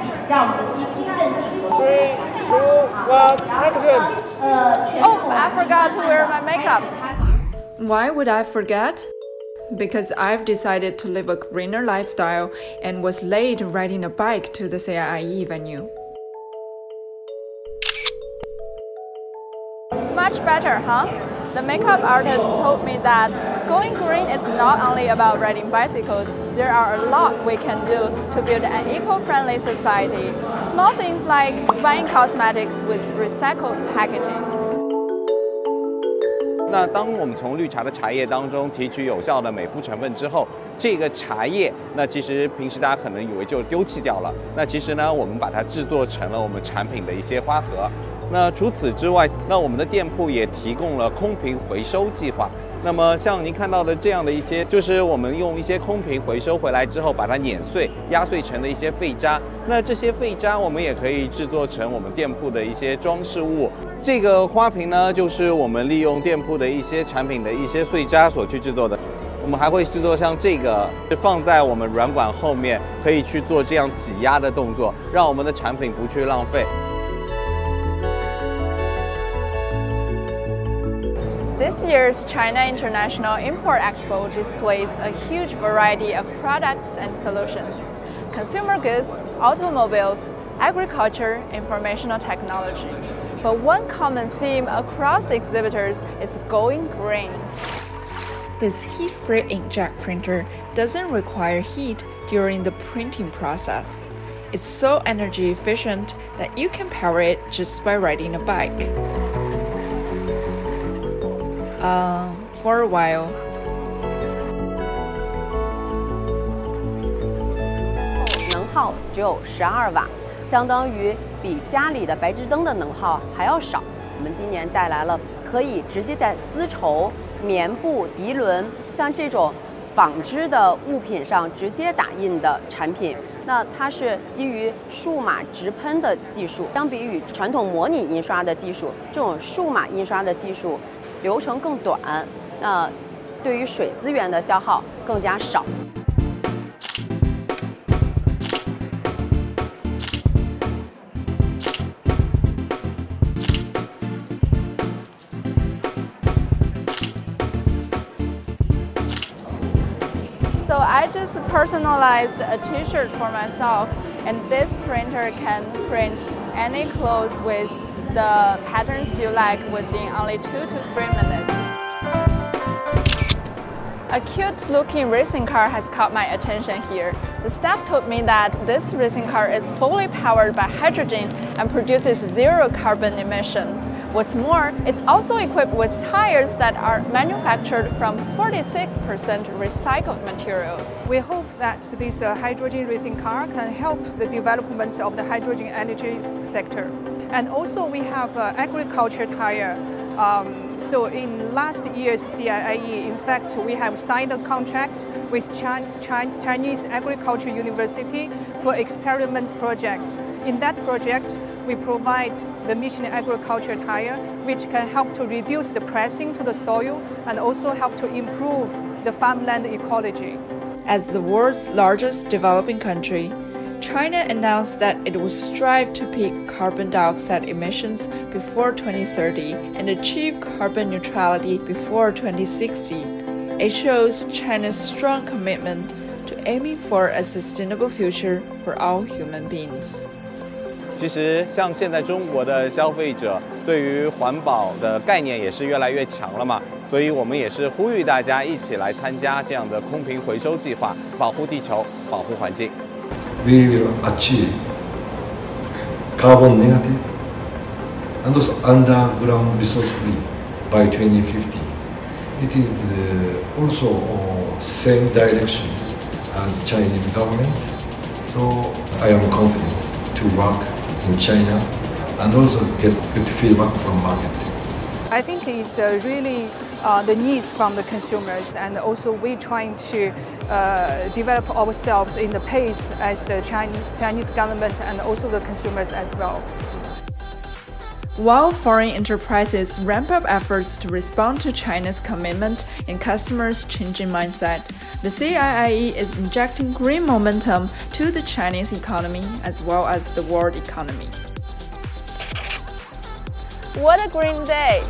系，让我们的肌肤镇定和 Three, two, one, action! 呃全 Oh, I forgot to wear my makeup. Why would I forget? Because I've decided to live a greener lifestyle and was late riding a bike to the CIIE venue. Much better, huh? The makeup artist told me that going green is not only about riding bicycles, there are a lot we can do to build an eco-friendly society. Small things like buying cosmetics with recycled packaging. 那当我们从绿茶的茶叶当中提取有效的美肤成分之后，这个茶叶，那其实平时大家可能以为就丢弃掉了，那其实呢，我们把它制作成了我们产品的一些花盒。 那除此之外，那我们的店铺也提供了空瓶回收计划。那么像您看到的这样的一些，就是我们用一些空瓶回收回来之后，把它碾碎、压碎成的一些废渣。那这些废渣我们也可以制作成我们店铺的一些装饰物。这个花瓶呢，就是我们利用店铺的一些产品的一些碎渣所去制作的。我们还会制作像这个，放在我们软管后面，可以去做这样挤压的动作，让我们的产品不去浪费。This year's China International Import Expo displays a huge variety of products and solutions consumer goods, automobiles, agriculture, informational technology. But one common theme across exhibitors is going green. This heat-free inkjet printer doesn't require heat during the printing process. It's so energy efficient that you can power it just by riding a bike. Um, for a while. 能耗只有十二瓦，相当于比家里的白炽灯的能耗还要少。我们今年带来了可以直接在丝绸、棉布、涤纶像这种纺织的物品上直接打印的产品。那它是基于数码直喷的技术，相比于传统模拟印刷的技术，这种数码印刷的技术 流程更短，那对于水资源的消耗更加少。 So I just personalized a t-shirt for myself and this printer can print any clothes with the patterns you like within only two to three minutes. A cute looking racing car has caught my attention here. The staff told me that this racing car is fully powered by hydrogen and produces zero carbon emission. What's more, it's also equipped with tires that are manufactured from 46% recycled materials. We hope that this uh, hydrogen racing car can help the development of the hydrogen energy sector. And also we have uh, agriculture tire. Um, so in last year's CIIE, in fact, we have signed a contract with Chi Chi Chinese Agriculture University for experiment project. In that project, we provide the Michelin agriculture tire, which can help to reduce the pressing to the soil and also help to improve the farmland ecology. As the world's largest developing country, China announced that it will strive to peak carbon dioxide emissions before 2030 and achieve carbon neutrality before 2060. It shows China's strong commitment to aiming for a sustainable future for all human beings. 其实，像现在中国的消费者对于环保的概念也是越来越强了嘛，所以我们也是呼吁大家一起来参加这样的空瓶回收计划，保护地球，保护环境。 We will achieve carbon negative and also underground resource free by 2050. It is uh, also uh, same direction as Chinese government. So I am confident to work in China and also get good feedback from market. I think it's uh, really uh, the needs from the consumers, and also we're trying to uh, develop ourselves in the pace as the Chinese, Chinese government and also the consumers as well. While foreign enterprises ramp up efforts to respond to China's commitment and customers' changing mindset, the CIIE is injecting green momentum to the Chinese economy as well as the world economy. What a green day!